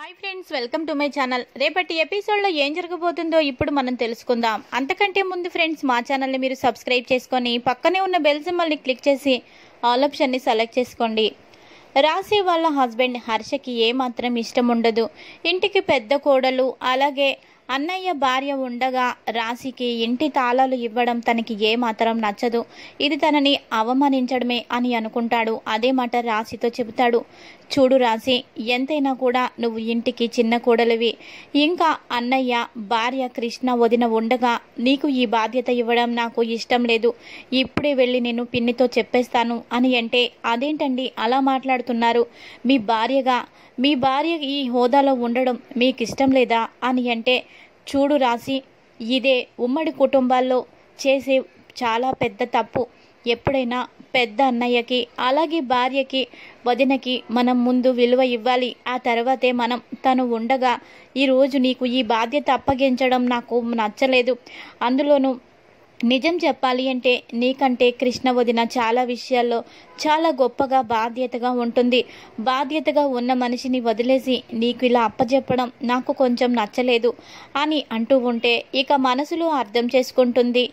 Hi friends welcome to my channel. రేపటి ఎపిసోడ్లో ఏం జరగబోతుందో ఇప్పుడు మనం తెలుసుకుందాం. అంతకంటే ముందు ఫ్రెండ్స్ మా ఛానల్ని మీరు సబ్స్క్రైబ్ చేసుకొని పక్కనే ఉన్న బెల్ సింబల్ని క్లిక్ చేసి ఆల్ ఆప్షన్ని సెలెక్ట్ చేసుకోండి. రాశి వాళ్ళ హస్బెండ్ హర్షకి ఏమాత్రం ఇష్టం ఉండదు. ఇంటికి పెద్ద కోడలు అలాగే అన్నయ్య భార్య ఉండగా రాశికి ఇంటి తాళాలు ఇవ్వడం తనకి ఏమాత్రం నచ్చదు. ఇది తనని అవమానించడమే అని అనుకుంటాడు. అదే మాట రాశితో చెబుతాడు. చూడు రాశి ఎంతైనా కూడా నువ్వు ఇంటికి చిన్న కోడలివి. ఇంకా అన్నయ్య భార్య కృష్ణ వదిన ఉండగా నీకు ఈ బాధ్యత ఇవ్వడం నాకు ఇష్టం లేదు. ఇప్పుడే వెళ్ళి నేను పిన్నితో చెప్పేస్తాను అని అంటే అదేంటండి అలా మాట్లాడుతున్నారు? మీ భార్యగా మీ భార్య ఈ హోదాలో ఉండడం మీకు ఇష్టం లేదా అని అంటే చూడు రాసి ఇదే ఉమ్మడి కుటుంబాల్లో చేసే చాలా పెద్ద తప్పు. ఎప్పుడైనా పెద్ద అన్నయ్యకి అలాగే భార్యకి వదినకి మనం ముందు విలువ ఇవ్వాలి. ఆ తర్వాతే మనం తను ఉండగా ఈరోజు నీకు ఈ బాధ్యత అప్పగించడం నాకు నచ్చలేదు. అందులోనూ నిజం చెప్పాలి అంటే నీకంటే కృష్ణ వదిన చాలా విషయాల్లో చాలా గొప్పగా బాధ్యతగా ఉంటుంది. బాధ్యతగా ఉన్న మనిషిని వదిలేసి నీకు ఇలా అప్పచెప్పడం నాకు కొంచెం నచ్చలేదు అని అంటూ ఉంటే ఇక మనసులో అర్థం చేసుకుంటుంది.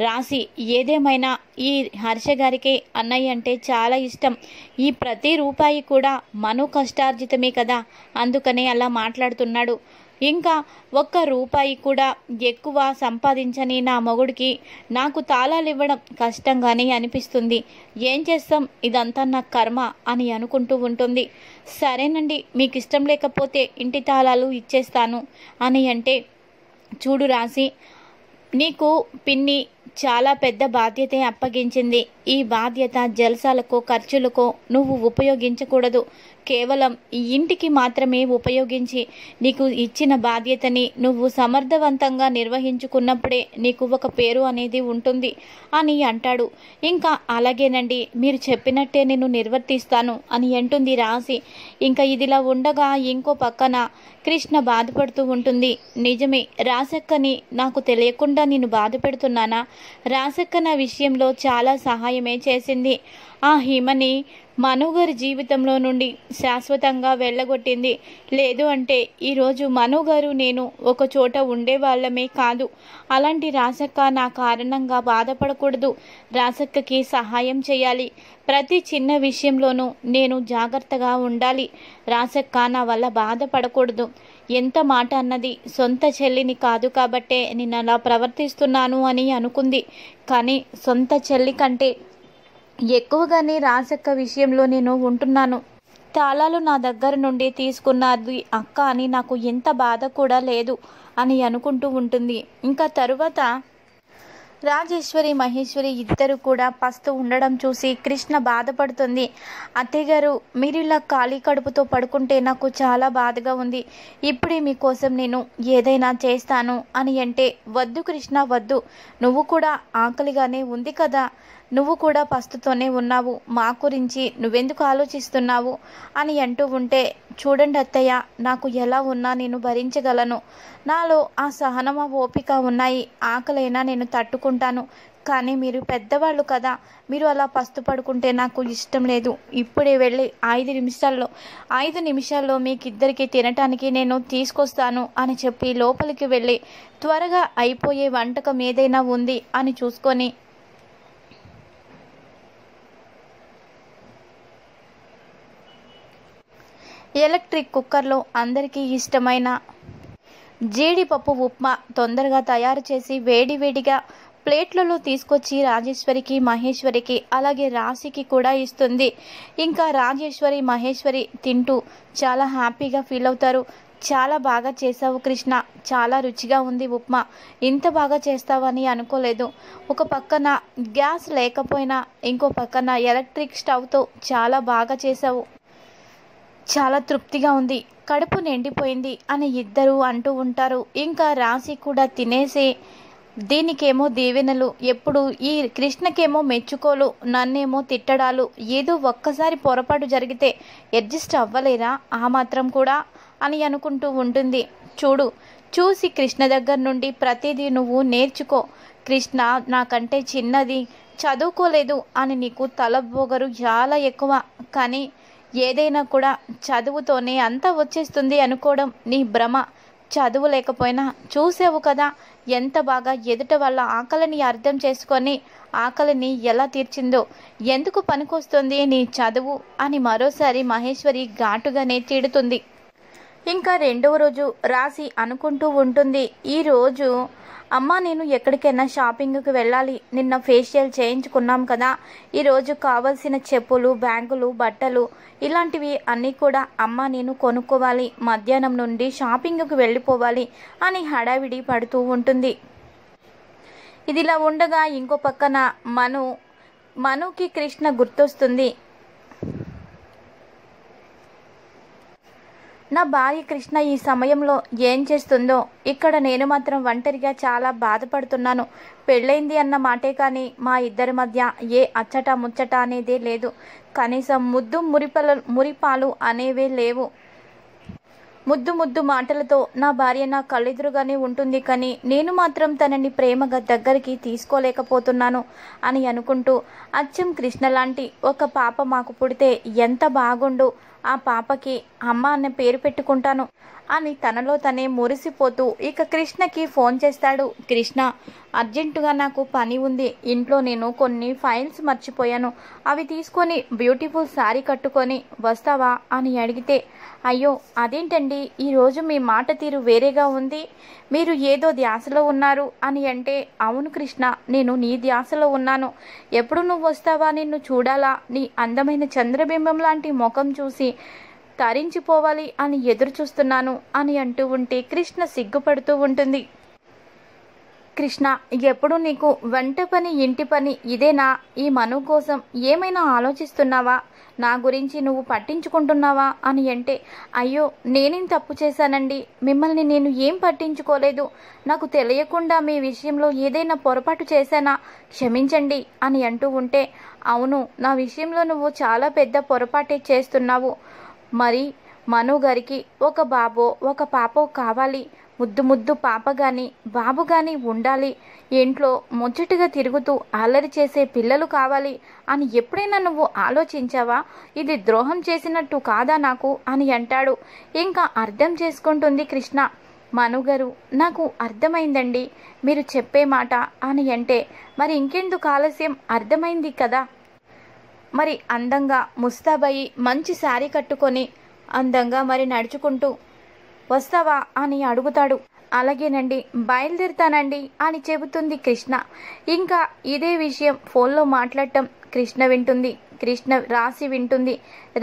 రాసి ఏదేమైనా ఈ హర్ష గారికి అన్నయ్య అంటే చాలా ఇష్టం. ఈ ప్రతి రూపాయి కూడా మను కష్టార్జితమే కదా. అందుకనే అలా మాట్లాడుతున్నాడు. ఇంకా ఒక్క రూపాయి కూడా ఎక్కువ సంపాదించని నా మొగుడికి నాకు తాళాలు ఇవ్వడం కష్టంగానే అనిపిస్తుంది. ఏం చేస్తాం? ఇదంతా నా కర్మ అని అనుకుంటూ ఉంటుంది. సరేనండి మీకు ఇష్టం లేకపోతే ఇంటి తాళాలు ఇచ్చేస్తాను అని అంటే చూడు రాసి నీకు పిన్ని చాలా పెద్ద బాధ్యతే అప్పగించింది. ఈ బాధ్యత జలసాలకు ఖర్చులకు నువ్వు ఉపయోగించకూడదు. కేవలం ఈ ఇంటికి మాత్రమే ఉపయోగించి నీకు ఇచ్చిన బాధ్యతని నువ్వు సమర్థవంతంగా నిర్వహించుకున్నప్పుడే నీకు ఒక పేరు అనేది ఉంటుంది అని అంటాడు. ఇంకా అలాగేనండి మీరు చెప్పినట్టే నేను నిర్వర్తిస్తాను అని అంటుంది రాసి ఇంకా ఇదిలా ఉండగా ఇంకో పక్కన కృష్ణ బాధపడుతూ ఉంటుంది. నిజమే రాసక్కని నాకు తెలియకుండా నేను బాధ పెడుతున్నానా? రాసక్క నా విషయంలో చాలా సహాయమే చేసింది. ఆ హిమని మనోగారి జీవితంలో నుండి శాశ్వతంగా వెళ్ళగొట్టింది. లేదు అంటే ఈరోజు మనోగారు నేను ఒక చోట ఉండేవాళ్ళమే కాదు. అలాంటి రాసక్క నా కారణంగా బాధపడకూడదు. రాసక్కకి సహాయం చేయాలి. ప్రతి చిన్న విషయంలోనూ నేను జాగ్రత్తగా ఉండాలి. రాసక్క నా వల్ల బాధపడకూడదు. ఎంత మాట అన్నది సొంత చెల్లిని కాదు కాబట్టే నేను అలా ప్రవర్తిస్తున్నాను అని అనుకుంది. కానీ సొంత చెల్లి కంటే ఎక్కువగానే రాజక్క విషయంలో నేను ఉంటున్నాను. తాళాలు నా దగ్గర నుండి తీసుకున్నది అక్క అని నాకు ఎంత బాధ కూడా లేదు అని అనుకుంటూ ఉంటుంది. ఇంకా తరువాత రాజేశ్వరి మహేశ్వరి ఇద్దరు కూడా పస్తు ఉండడం చూసి కృష్ణ బాధపడుతుంది. అత్తయ్యగారు మీరు ఇలా ఖాళీ కడుపుతో పడుకుంటే నాకు చాలా బాధగా ఉంది. ఇప్పుడే మీకోసం నేను ఏదైనా చేస్తాను అని అంటే వద్దు కృష్ణ వద్దు. నువ్వు కూడా ఆకలిగానే ఉంది కదా. నువ్వు కూడా పస్తుతోనే ఉన్నావు. మా గురించి నువ్వెందుకు ఆలోచిస్తున్నావు? అని అంటూ ఉంటే చూడండి అత్తయ్య నాకు ఎలా ఉన్నా నేను భరించగలను. నాలో ఆ సహనం ఆ ఓపిక ఉన్నాయి. ఆకలైనా నేను తట్టుకుంటాను. కానీ మీరు పెద్దవాళ్ళు కదా. మీరు అలా పస్తు పడుకుంటే నాకు ఇష్టం లేదు. ఇప్పుడే వెళ్ళి ఐదు నిమిషాల్లో ఐదు నిమిషాల్లో మీకిద్దరికి తినటానికి నేను తీసుకొస్తాను అని చెప్పి లోపలికి వెళ్ళి త్వరగా అయిపోయే వంటకం ఏదైనా ఉంది అని చూసుకొని ఎలక్ట్రిక్ కుక్కర్లో అందరికీ ఇష్టమైన జీడిపప్పు ఉప్మా తొందరగా తయారు చేసి వేడివేడిగా ప్లేట్లలో తీసుకొచ్చి రాజేశ్వరికి మహేశ్వరికి అలాగే రాశికి కూడా ఇస్తుంది. ఇంకా రాజేశ్వరి మహేశ్వరి తింటూ చాలా హ్యాపీగా ఫీల్ అవుతారు. చాలా బాగా చేసావు కృష్ణ. చాలా రుచిగా ఉంది ఉప్మా. ఇంత బాగా చేస్తావని అనుకోలేదు. ఒక పక్కన గ్యాస్ లేకపోయినా ఇంకో పక్కన ఎలక్ట్రిక్ స్టవ్తో చాలా బాగా చేసావు చాలా తృప్తిగా ఉంది. కడుపు నిండిపోయింది అని ఇద్దరు అంటూ ఉంటారు. ఇంకా రాశి కూడా తినేసి దీనికేమో దీవెనలు. ఎప్పుడు ఈ కృష్ణకేమో మెచ్చుకోలు నన్నేమో తిట్టడాలు. ఏదో ఒక్కసారి పొరపాటు జరిగితే అడ్జస్ట్ అవ్వలేరా? ఆ మాత్రం కూడా అని అనుకుంటూ ఉంటుంది. చూడు చూసి కృష్ణ దగ్గర నుండి ప్రతిదీ నువ్వు నేర్చుకో. కృష్ణ నాకంటే చిన్నది చదువుకోలేదు అని నీకు తలబోగరు చాలా ఎక్కువ. కానీ ఏదైనా కూడా చదువుతోనే అంతా వచ్చేస్తుంది అనుకోవడం నీ భ్రమ. చదువు లేకపోయినా చూసావు కదా ఎంత బాగా ఎదుట వాళ్ళ ఆకలిని అర్థం చేసుకొని ఆకలిని ఎలా తీర్చిందో. ఎందుకు పనికొస్తుంది నీ చదువు అని మరోసారి మహేశ్వరి ఘాటుగానే తిడుతుంది. ఇంకా రెండవ రోజు రాసి అనుకుంటూ ఉంటుంది. ఈరోజు అమ్మ నేను ఎక్కడికైనా షాపింగ్కి వెళ్ళాలి. నిన్న ఫేషియల్ చేయించుకున్నాం కదా. ఈరోజు కావలసిన చెప్పులు బ్యాగులు బట్టలు ఇలాంటివి అన్నీ కూడా అమ్మ నేను కొనుక్కోవాలి. మధ్యాహ్నం నుండి షాపింగ్కి వెళ్ళిపోవాలి అని హడావిడి పడుతూ ఉంటుంది. ఇదిలా ఉండగా ఇంకో పక్కన మను మనుకి కృష్ణ గుర్తొస్తుంది. నా భార్య కృష్ణ ఈ సమయంలో ఏం చేస్తుందో? ఇక్కడ నేను మాత్రం ఒంటరిగా చాలా బాధపడుతున్నాను. పెళ్ళైంది అన్న మాటే కానీ మా ఇద్దరి మధ్య ఏ అచ్చట ముచ్చట అనేదే లేదు. కనీసం ముద్దు మురిపల మురిపాలు అనేవే లేవు. ముద్దు ముద్దు మాటలతో నా భార్య నా కళ్ళెదురుగానే ఉంటుంది కానీ నేను మాత్రం తనని ప్రేమగా దగ్గరికి తీసుకోలేకపోతున్నాను అని అనుకుంటూ అచ్చం కృష్ణ లాంటి ఒక పాప మాకు పుడితే ఎంత బాగుండు? ఆ పాపకి అమ్మ అనే పేరు పెట్టుకుంటాను. అని తనలో తనే మురిసిపోతూ ఇక కృష్ణకి ఫోన్ చేస్తాడు. కృష్ణ అర్జెంటుగా నాకు పని ఉంది. ఇంట్లో నేను కొన్ని ఫైల్స్ మర్చిపోయాను. అవి తీసుకొని బ్యూటిఫుల్ శారీ కట్టుకొని వస్తావా? అని అడిగితే అయ్యో అదేంటండి? ఈరోజు మీ మాట తీరు వేరేగా ఉంది. మీరు ఏదో ధ్యాసలో ఉన్నారు అని అంటే అవును కృష్ణ నేను నీ ధ్యాసలో ఉన్నాను. ఎప్పుడు నువ్వు వస్తావా? నిన్ను చూడాలా? నీ అందమైన చంద్రబింబం లాంటి ముఖం చూసి తరించిపోవాలి అని ఎదురు చూస్తున్నాను అని అంటూ ఉంటే కృష్ణ సిగ్గుపడుతూ ఉంటుంది. కృష్ణ ఎప్పుడు నీకు వంట పని ఇంటి పని ఇదేనా? ఈ మను కోసం ఏమైనా ఆలోచిస్తున్నావా? నా గురించి నువ్వు పట్టించుకుంటున్నావా? అని అంటే అయ్యో నేనేం తప్పు చేశానండి? మిమ్మల్ని నేను ఏం పట్టించుకోలేదు? నాకు తెలియకుండా మీ విషయంలో ఏదైనా పొరపాటు చేశానా? క్షమించండి అని అంటూ ఉంటే అవును నా విషయంలో నువ్వు చాలా పెద్ద పొరపాటే చేస్తున్నావు. మరి మనుగారికి ఒక బాబో ఒక పాపో కావాలి. ముద్దు ముద్దు పాప గాని బాబు గాని ఉండాలి. ఇంట్లో ముచ్చటగా తిరుగుతూ అల్లరి చేసే పిల్లలు కావాలి అని ఎప్పుడైనా నువ్వు ఆలోచించావా? ఇది ద్రోహం చేసినట్టు కాదా నాకు అని అంటాడు. ఇంకా అర్థం చేసుకుంటుంది కృష్ణ. మనుగారు నాకు అర్థమైందండి. మీరు చెప్పే మాట అని అంటే మరి ఇంకెందుకు ఆలస్యం? అర్థమైంది కదా. మరి అందంగా ముస్తాబయి మంచి శారీ కట్టుకొని అందంగా మరి నడుచుకుంటూ వస్తావా అని అడుగుతాడు. అలాగేనండి బయలుదేరుతానండి అని చెబుతుంది కృష్ణ. ఇంకా ఇదే విషయం ఫోన్లో మాట్లాడటం కృష్ణ వింటుంది. కృష్ణ రాసి వింటుంది.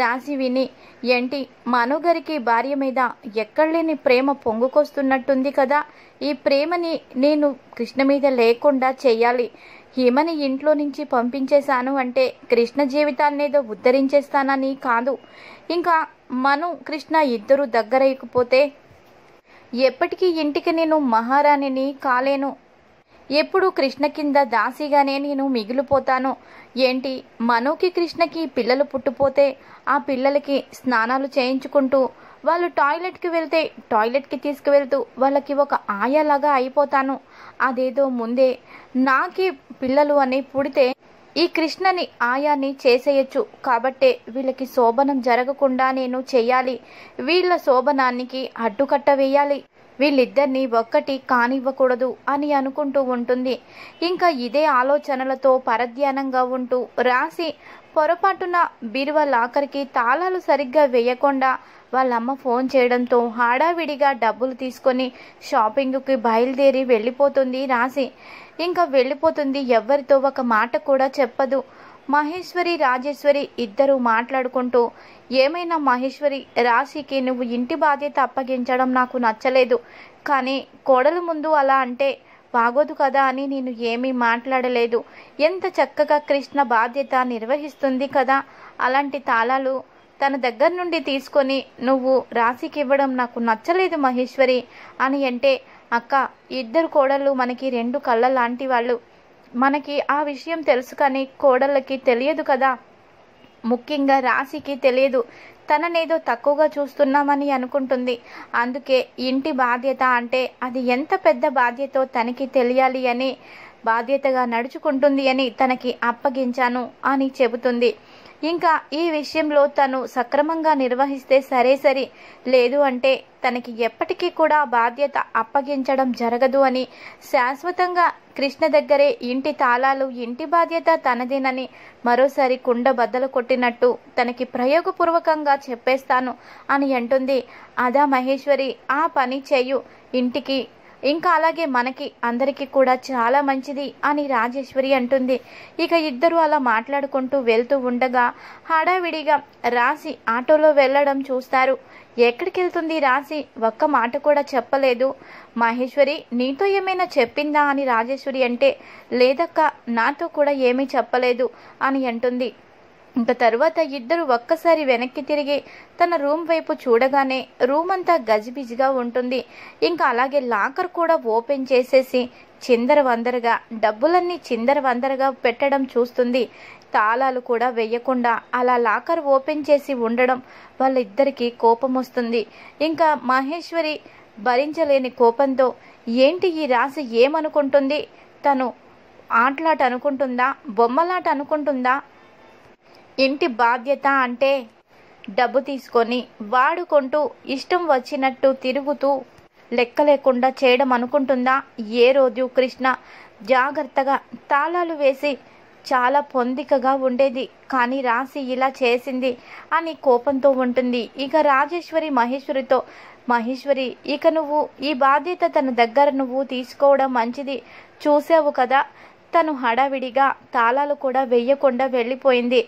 రాసి విని ఏంటి మనోగరికి భార్య మీద ఎక్కడలేని ప్రేమ పొంగుకొస్తున్నట్టుంది కదా. ఈ ప్రేమని నేను కృష్ణ మీద లేకుండా చేయాలి. హిమని ఇంట్లో నుంచి పంపించేశాను అంటే కృష్ణ జీవితాన్నేదో ఉద్ధరించేస్తానని కాదు. ఇంకా మను కృష్ణ ఇద్దరు దగ్గరైకపోతే ఎప్పటికీ ఇంటికి నేను మహారాణిని కాలేను. ఎప్పుడు కృష్ణ కింద దాసిగానే నేను మిగిలిపోతాను. ఏంటి మనోకి కృష్ణకి పిల్లలు పుట్టిపోతే ఆ పిల్లలకి స్నానాలు చేయించుకుంటూ వాళ్ళు టాయిలెట్కి వెళ్తే టాయిలెట్కి తీసుకువెళ్తూ వాళ్ళకి ఒక ఆయాలాగా అయిపోతాను. అదేదో ముందే. నాకి పిల్లలు అని పుడితే ఈ కృష్ణని ఆయాని చేసేయచ్చు. కాబట్టే వీళ్ళకి శోభనం జరగకుండా నేను చెయ్యాలి వీళ్ళ శోభనానికి అడ్డుకట్ట వేయాలి. వీళ్ళిద్దరిని ఒక్కటి కానివ్వకూడదు అని అనుకుంటూ ఉంటుంది. ఇంకా ఇదే ఆలోచనలతో పరధ్యానంగా ఉంటూ రాసి పొరపాటున బీరువా లాకర్కి తాళాలు సరిగ్గా వేయకుండా వాళ్ళమ్మ ఫోన్ చేయడంతో హడావిడిగా డబ్బులు తీసుకొని షాపింగ్కి బయలుదేరి వెళ్ళిపోతుంది రాసి ఇంకా వెళ్ళిపోతుంది ఎవరితో ఒక మాట కూడా చెప్పదు. మహేశ్వరి రాజేశ్వరి ఇద్దరూ మాట్లాడుకుంటూ ఏమైనా మహేశ్వరి రాశికి నువ్వు ఇంటి బాధ్యత అప్పగించడం నాకు నచ్చలేదు. కానీ కోడలు ముందు అలా అంటే బాగోదు కదా అని నేను ఏమీ మాట్లాడలేదు. ఎంత చక్కగా కృష్ణ బాధ్యత నిర్వహిస్తుంది కదా. అలాంటి తాళాలు తన దగ్గర నుండి తీసుకొని నువ్వు రాశికి ఇవ్వడం నాకు నచ్చలేదు మహేశ్వరి అని అంటే అక్క ఇద్దరు కోడళ్ళు మనకి రెండు కళ్ళ లాంటి వాళ్ళు. మనకి ఆ విషయం తెలుసు కానీ కోడళ్ళకి తెలియదు కదా. ముఖ్యంగా రాశికి తెలియదు. తననేదో తక్కువగా చూస్తున్నామని అనుకుంటుంది. అందుకే ఇంటి బాధ్యత అంటే అది ఎంత పెద్ద బాధ్యతో తనకి తెలియాలి అని బాధ్యతగా నడుచుకుంటుంది అని తనకి అప్పగించాను అని చెబుతుంది. ఇంకా ఈ విషయంలో తను సక్రమంగా నిర్వహిస్తే సరే సరి. లేదు అంటే తనకి ఎప్పటికీ కూడా బాధ్యత అప్పగించడం జరగదు అని శాశ్వతంగా కృష్ణ దగ్గరే ఇంటి తాళాలు ఇంటి బాధ్యత తనదేనని మరోసారి కుండ బద్దలు కొట్టినట్టు తనకి ప్రయోగపూర్వకంగా చెప్పేస్తాను అని అంటుంది. అదా మహేశ్వరి ఆ పని చేయు ఇంటికి ఇంకా అలాగే మనకి అందరికీ కూడా చాలా మంచిది అని రాజేశ్వరి అంటుంది. ఇక ఇద్దరు అలా మాట్లాడుకుంటూ వెళ్తూ ఉండగా హడావిడిగా రాసి ఆటోలో వెళ్ళడం చూస్తారు. ఎక్కడికి వెళ్తుంది రాసి ఒక్క మాట కూడా చెప్పలేదు. మహేశ్వరి నీతో ఏమైనా చెప్పిందా? అని రాజేశ్వరి అంటే లేదక్క నాతో కూడా ఏమీ చెప్పలేదు అని అంటుంది. ఇంకా తర్వాత ఇద్దరు ఒక్కసారి వెనక్కి తిరిగి తన రూమ్ వైపు చూడగానే రూమ్ అంతా గజిబిజిగా ఉంటుంది. ఇంకా అలాగే లాకర్ కూడా ఓపెన్ చేసేసి చిందర వందరగా డబ్బులన్నీ చిందర వందరగా పెట్టడం చూస్తుంది. తాళాలు కూడా వేయకుండా అలా లాకర్ ఓపెన్ చేసి ఉండడం వాళ్ళిద్దరికీ కోపం వస్తుంది. ఇంకా మహేశ్వరి భరించలేని కోపంతో ఏంటి ఈ రాశి ఏమనుకుంటుంది? తను ఆటలాట అనుకుంటుందా? బొమ్మలాట అనుకుంటుందా? ఇంటి బాధ్యత అంటే డబ్బు తీసుకొని వాడుకుంటూ ఇష్టం వచ్చినట్టు తిరుగుతూ లెక్క లేకుండా చేయడం అనుకుంటుందా? ఏ రోజు కృష్ణ జాగ్రత్తగా తాళాలు వేసి చాలా పొందికగా ఉండేది. కానీ రాసి ఇలా చేసింది అని కోపంతో ఉంటుంది. ఇక రాజేశ్వరి మహేశ్వరితో మహేశ్వరి ఇక నువ్వు ఈ బాధ్యత తన దగ్గర నువ్వు తీసుకోవడం మంచిది. చూసావు కదా తను హడావిడిగా తాళాలు కూడా వెయ్యకుండా వెళ్ళిపోయింది.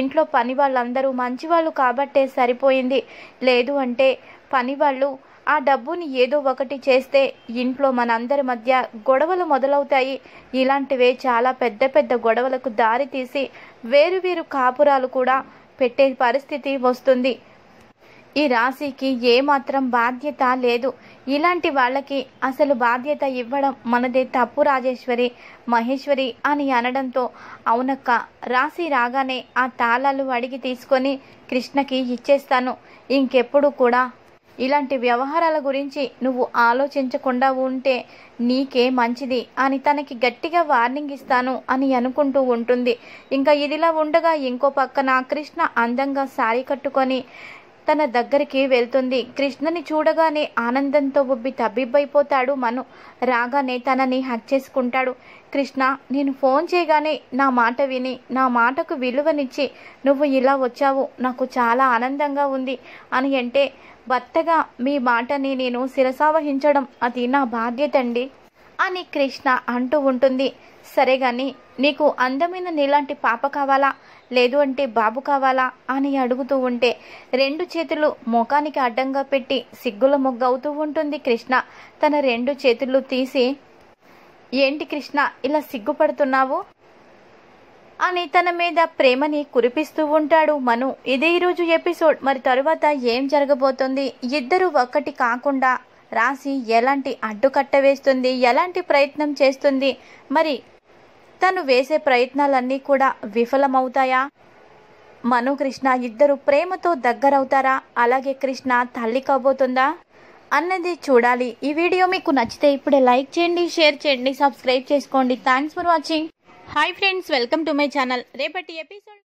ఇంట్లో పని వాళ్ళందరూ మంచివాళ్ళు కాబట్టే సరిపోయింది. లేదు అంటే పని వాళ్ళు ఆ డబ్బుని ఏదో ఒకటి చేస్తే ఇంట్లో మనందరి మధ్య గొడవలు మొదలవుతాయి. ఇలాంటివే చాలా పెద్ద పెద్ద గొడవలకు దారి తీసి వేరు వేరు కాపురాలు కూడా పెట్టే పరిస్థితి వస్తుంది. ఈ రాశికి ఏమాత్రం బాధ్యత లేదు. ఇలాంటి వాళ్ళకి అసలు బాధ్యత ఇవ్వడం మనదే తప్పు రాజేశ్వరి మహేశ్వరి అని అనడంతో అవునక్క రాశి రాగానే ఆ తాళాలు అడిగి తీసుకొని కృష్ణకి ఇచ్చేస్తాను. ఇంకెప్పుడు కూడా. ఇలాంటి వ్యవహారాల గురించి నువ్వు ఆలోచించకుండా ఉంటే నీకే మంచిది అని తనకి గట్టిగా వార్నింగ్ ఇస్తాను అని అనుకుంటూ ఉంటుంది. ఇంకా ఇదిలా ఉండగా ఇంకో పక్కన కృష్ణ అందంగా సారీ కట్టుకొని తన దగ్గరికి వెళ్తుంది. కృష్ణని చూడగానే ఆనందంతో ఉబ్బి తబ్బిబ్బైపోతాడు మను. రాగానే తనని హక్ చేసుకుంటాడు. కృష్ణ నేను ఫోన్ చేయగానే నా మాట విని నా మాటకు విలువనిచ్చి నువ్వు ఇలా వచ్చావు. నాకు చాలా ఆనందంగా ఉంది అని అంటే భర్తగా మీ మాటని నేను శిరసావహించడం అది నా బాధ్యత అండి అని కృష్ణ అంటూ ఉంటుంది. సరే గాని నీకు అందమైన నీలాంటి పాప కావాలా? లేదు అంటే బాబు కావాలా? అని అడుగుతూ ఉంటే రెండు చేతులు ముఖానికి అడ్డంగా పెట్టి సిగ్గుల మొగ్గవుతూ ఉంటుంది కృష్ణ. తన రెండు చేతులు తీసి ఏంటి కృష్ణ ఇలా సిగ్గుపడుతున్నావు? అని తన మీద ప్రేమని కురిపిస్తూ ఉంటాడు మను. ఇదే ఈరోజు ఎపిసోడ్. మరి తరువాత ఏం జరగబోతుంది? ఇద్దరు ఒక్కటి కాకుండా రాసి ఎలాంటి అడ్డుకట్ట వేస్తుంది? ఎలాంటి ప్రయత్నం చేస్తుంది? మరి తను వేసే ప్రయత్నాలన్నీ కూడా విఫలమవుతాయా? మను కృష్ణ ఇద్దరు ప్రేమతో దగ్గరవుతారా? అలాగే కృష్ణ తల్లి కాబోతుందా? అన్నది చూడాలి. ఈ వీడియో మీకు నచ్చితే ఇప్పుడే లైక్ చేయండి షేర్ చేయండి సబ్స్క్రైబ్ చేసుకోండి. Thanks for watching. Hi friends welcome to my channel. రేపటి ఎపిసోడ్